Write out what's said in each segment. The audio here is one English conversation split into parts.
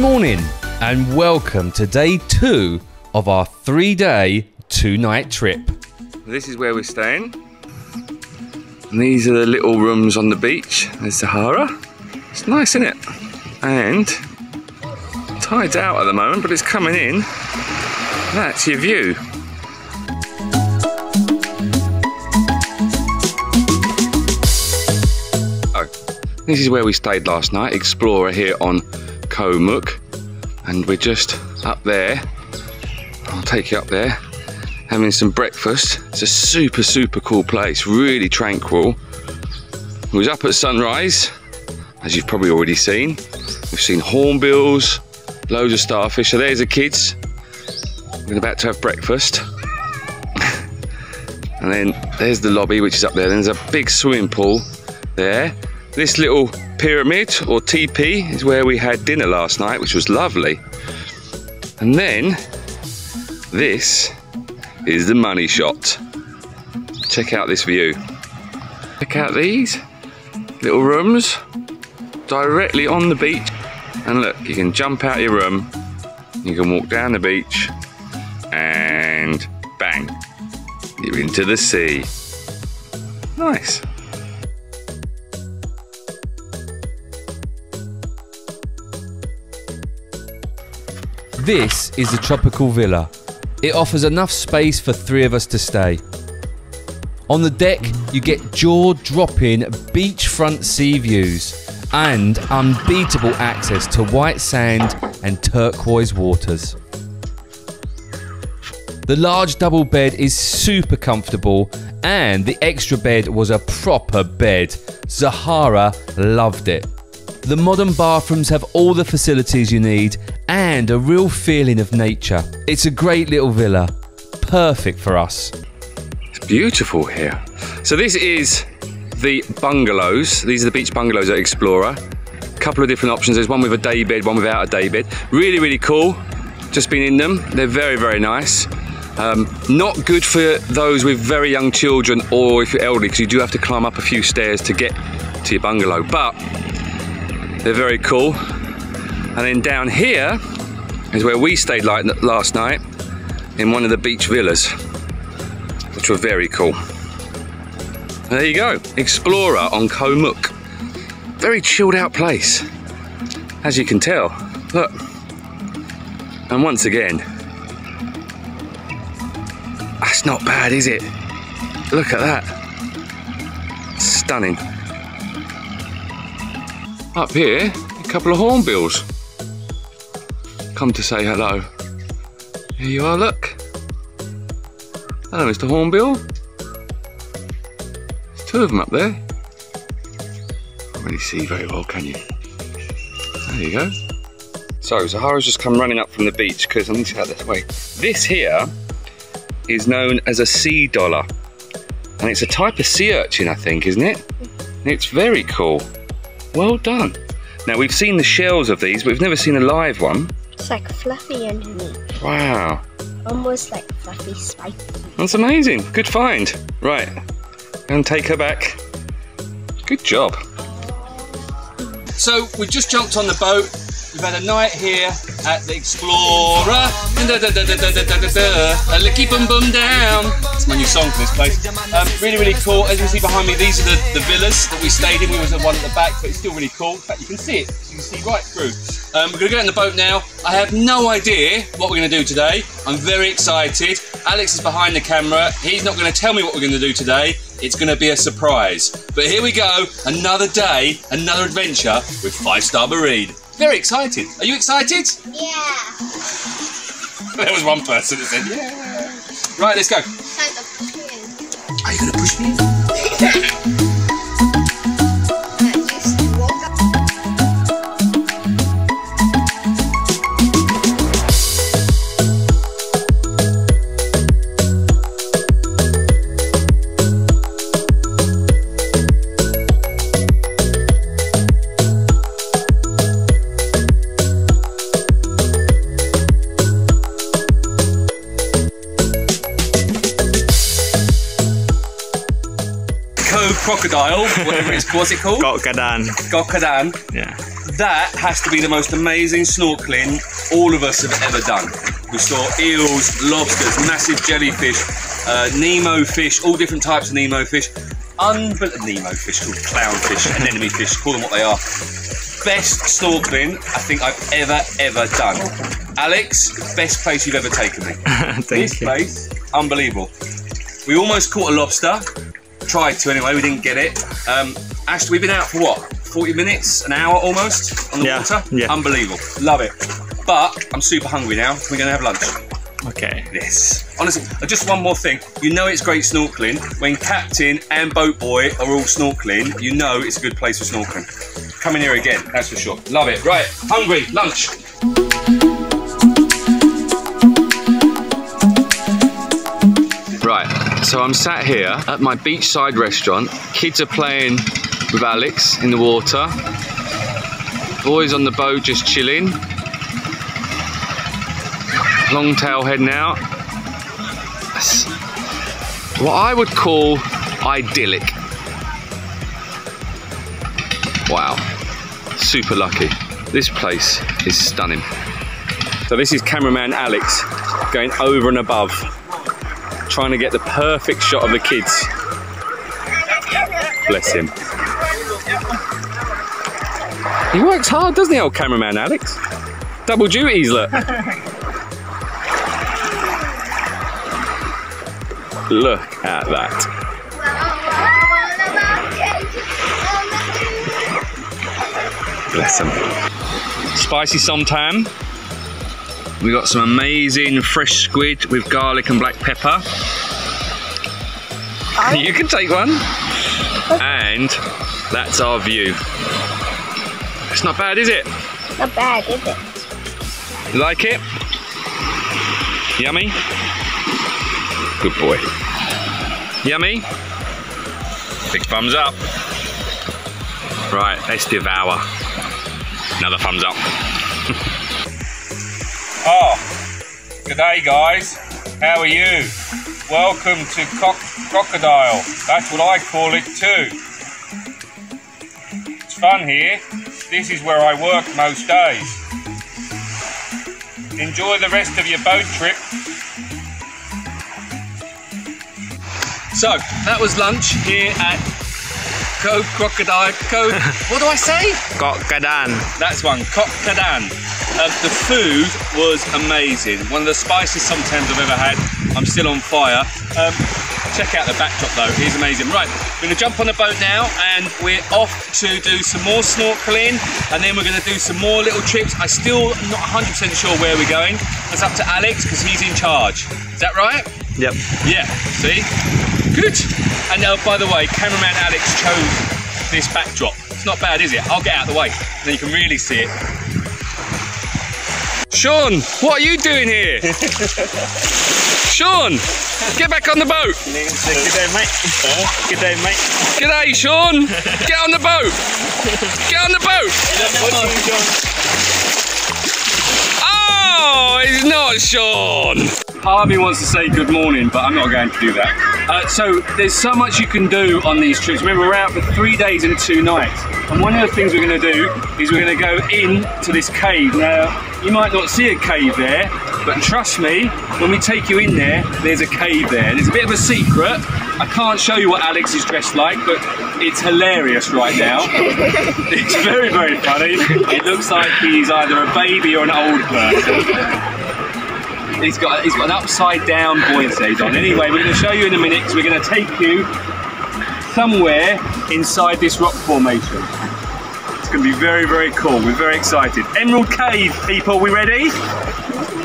Good morning and welcome to day two of our three day, two night trip. This is where we're staying. And these are the little rooms on the beach. There's Zahara. It's nice, isn't it? And tide's out at the moment, but it's coming in. That's your view. Oh, this is where we stayed last night, Explorer here on Koh Mook. And we're just up there. I'll take you up there having some breakfast. It's a super, super cool place, really tranquil. We was up at sunrise, as you've probably already seen. We've seen hornbills, loads of starfish. So there's the kids. We're about to have breakfast. and then there's the lobby, which is up there. Then there's a big swimming pool there. This little pyramid or teepee is where we had dinner last night, which was lovely. And then this is the money shot. Check out this view. Check out these little rooms directly on the beach. And look, you can jump out your room, you can walk down the beach, and bang, you're into the sea. Nice. This is the Tropical Villa. It offers enough space for three of us to stay. On the deck, you get jaw dropping beachfront sea views and unbeatable access to white sand and turquoise waters. The large double bed is super comfortable, and the extra bed was a proper bed. Zahara loved it. The modern bathrooms have all the facilities you need and a real feeling of nature. It's a great little villa, perfect for us. It's beautiful here. So this is the bungalows. These are the beach bungalows at Explorer. A couple of different options. There's one with a day bed, one without a day bed. Really, really cool. Just been in them. They're very, very nice. Um, not good for those with very young children or if you're elderly because you do have to climb up a few stairs to get to your bungalow. But they're very cool. And then down here is where we stayed like last night in one of the beach villas, which were very cool. There you go, Explorer on Koh Mook. Very chilled out place, as you can tell. Look, and once again, that's not bad, is it? Look at that. Stunning. Up here, a couple of hornbills. Come to say hello. Here you are, look. Hello, Mr. Hornbill. There's two of them up there. Can't really see very well, can you? There you go. So, Zahara's just come running up from the beach because I need to get this way. This here is known as a sea dollar. And it's a type of sea urchin, I think, isn't it? It's very cool. Well done. Now we've seen the shells of these, but we've never seen a live one. It's like fluffy underneath. Wow. Almost like fluffy spiky. That's amazing. Good find. Right. And take her back. Good job. So we've just jumped on the boat. We've had a night here at the Explorer. Da, da, da, da, da, da, da, da. A licky boom boom down. It's my new song for this place. Um, really, really cool. As you can see behind me, these are the, the villas that we stayed in. We was the one at the back, but it's still really cool. In fact, you can see it. You can see right through. Um, we're going to get in the boat now. I have no idea what we're going to do today. I'm very excited. Alex is behind the camera. He's not going to tell me what we're going to do today. It's going to be a surprise. But here we go. Another day, another adventure with Five Star Marine. Very excited. Are you excited? Yeah. There was one person that said, yeah. Right, let's go. Time to push me in. Are you going to push me? Crocodile, whatever it's what's it called? Gokadan. Gokadan. Yeah. That has to be the most amazing snorkeling all of us have ever done. We saw eels, lobsters, massive jellyfish, uh, Nemo fish, all different types of Nemo fish. Unbel- Nemo fish called clownfish, anemone fish, call them what they are. Best snorkeling I think I've ever, ever done. Alex, best place you've ever taken me. Thank this you. place, unbelievable. We almost caught a lobster. Tried to anyway, we didn't get it. Um, Ash, we've been out for what? 40 minutes, an hour almost on the Yeah, water? yeah. Unbelievable. Love it. But I'm super hungry now. We're going to have lunch. Okay. Yes. Honestly, uh, just one more thing. You know it's great snorkeling when Captain and Boat Boy are all snorkeling. You know it's a good place for snorkeling. Come in here again, that's for sure. Love it. Right, hungry, lunch. So I'm sat here at my beachside restaurant. Kids are playing with Alex in the water. Boys on the boat just chilling. Long tail heading out. That's what I would call idyllic. Wow, super lucky. This place is stunning. So this is cameraman Alex going over and above trying to get the perfect shot of the kids. Bless him. He works hard, doesn't he, old cameraman Alex? Double duties, look. look at that. Bless him. Spicy somtam. We got some amazing fresh squid with garlic and black pepper. You can take one. And that's our view. It's not bad, is it? Not bad, is it? You like it? Yummy? Good boy. Yummy? Big thumbs up. Right, let's devour. Another thumbs up. Oh, good day, guys. How are you? Welcome to Cock- Crocodile. That's what I call it too. It's fun here. This is where I work most days. Enjoy the rest of your boat trip. So, that was lunch here at Co Crocodile. Co. what do I say? Gokgadan. That's one, Coq Cadan. Um, the food was amazing. One of the spiciest somtams I've ever had. I'm still on fire. Um, check out the backdrop though, it's amazing. Right, we're gonna jump on the boat now and we're off to do some more snorkeling and then we're gonna do some more little trips. I'm still not 100% sure where we're going. It's up to Alex because he's in charge. Is that right? Yep. Yeah, see? Good. And uh, by the way, cameraman Alex chose this backdrop. It's not bad, is it? I'll get out of the way, then you can really see it. Sean, what are you doing here? Sean, get back on the boat. Good day, mate. Good day, mate. G'day, Sean. Get on the boat. Get on the boat. Oh, it's not Sean. Harvey wants to say good morning, but I'm not going to do that. Uh, so there's so much you can do on these trips. Remember, we're out for three days and two nights. And one of the things we're going to do is we're going to go into this cave. Now, you might not see a cave there, but trust me, when we take you in there, there's a cave there. There's a bit of a secret. I can't show you what Alex is dressed like, but it's hilarious right now. It's very, very funny. It looks like he's either a baby or an old person. He's got he's got an upside down head on. Anyway, we're going to show you in a minute because we're going to take you somewhere inside this rock formation. It's going to be very, very cool. We're very excited. Emerald Cave, people, we ready?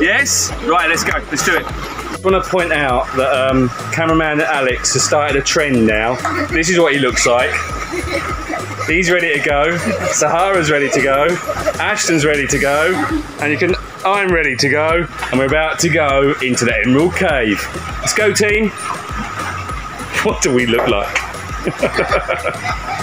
Yes? Right, let's go. Let's do it. I want to point out that um, cameraman Alex has started a trend now. This is what he looks like. He's ready to go. Zahara's ready to go. Ashton's ready to go. And you can I'm ready to go. And we're about to go into the Emerald Cave. Let's go, team. What do we look like?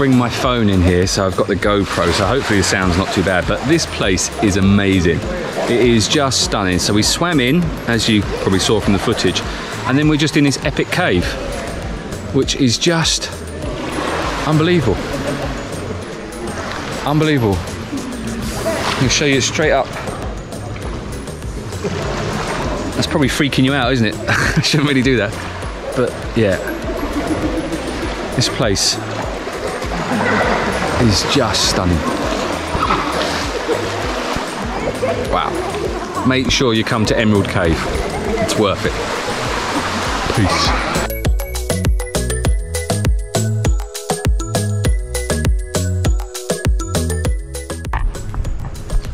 bring my phone in here, so I've got the GoPro, so hopefully the sound's not too bad. But this place is amazing. It is just stunning. So we swam in, as you probably saw from the footage, and then we're just in this epic cave, which is just unbelievable. Unbelievable. I'll show you straight up. That's probably freaking you out, isn't it? I shouldn't really do that. But yeah, this place is just stunning. Wow. Make sure you come to Emerald Cave. It's worth it. Peace.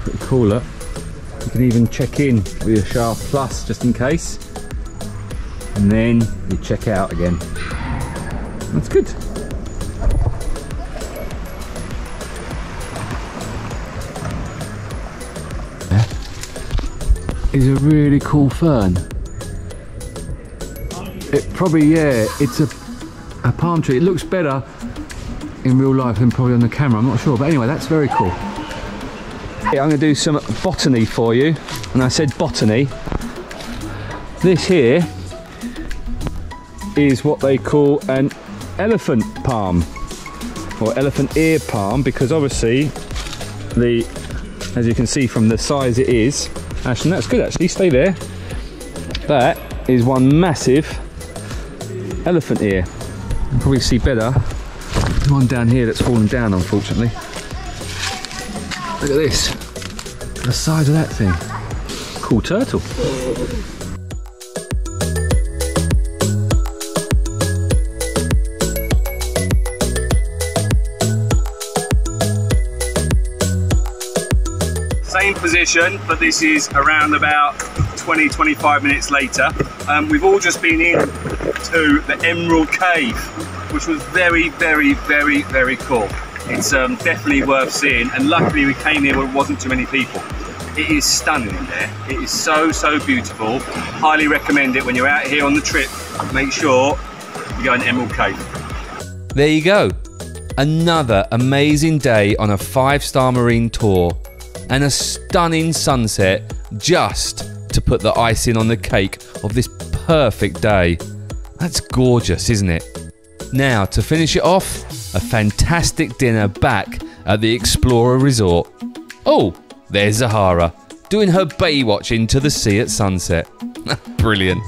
Pretty cool, look. You can even check in with your SHA Plus just in case. And then you check out again. That's good. Is a really cool fern. It probably, yeah, it's a, a palm tree. It looks better in real life than probably on the camera, I'm not sure. But anyway, that's very cool. I'm to do some botany for you. And I said botany. This here is what they call an elephant palm or elephant ear palm because obviously the as you can see from the size it is Ashton that's good actually. Stay there. That is one massive elephant ear. You can probably see better. There's one down here that's fallen down unfortunately. Look at this. The size of that thing. Cool turtle position, but this is around about 20, 25 minutes later. Um, we've all just been in to the Emerald Cave, which was very, very, very, very cool. It's um, definitely worth seeing, and luckily we came here where it wasn't too many people. It is stunning in there. It is so, so beautiful. Highly recommend it when you're out here on the trip. Make sure you go in Emerald Cave. There you go. Another amazing day on a five star marine tour and a stunning sunset just to put the icing on the cake of this perfect day. That's gorgeous, isn't it? Now, to finish it off, a fantastic dinner back at the Explorer Resort. Oh, there's Zahara doing her Baywatch into the sea at sunset. Brilliant.